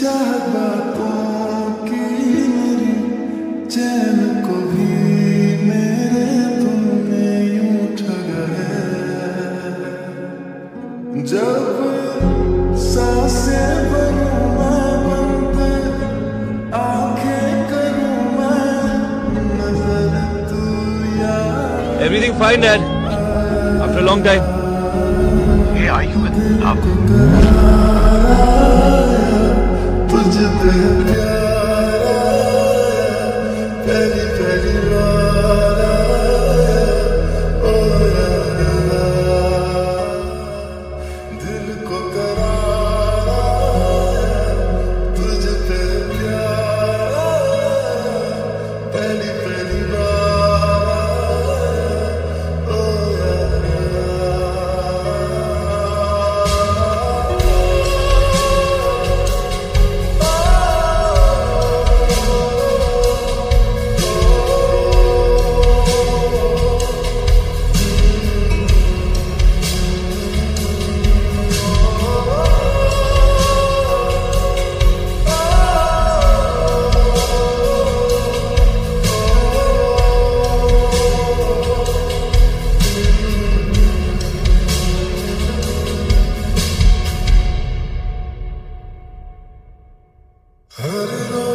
चाहत बातों की मेरी चैन को भी मेरे तुमने यूँ ठगा है जब साँसें भरूं मैं बंद आँखें करूँ मैं नज़र तू यार Everything fine, Dad. After a long time. Hey, are you in love? तुझ पे प्यार I don't know.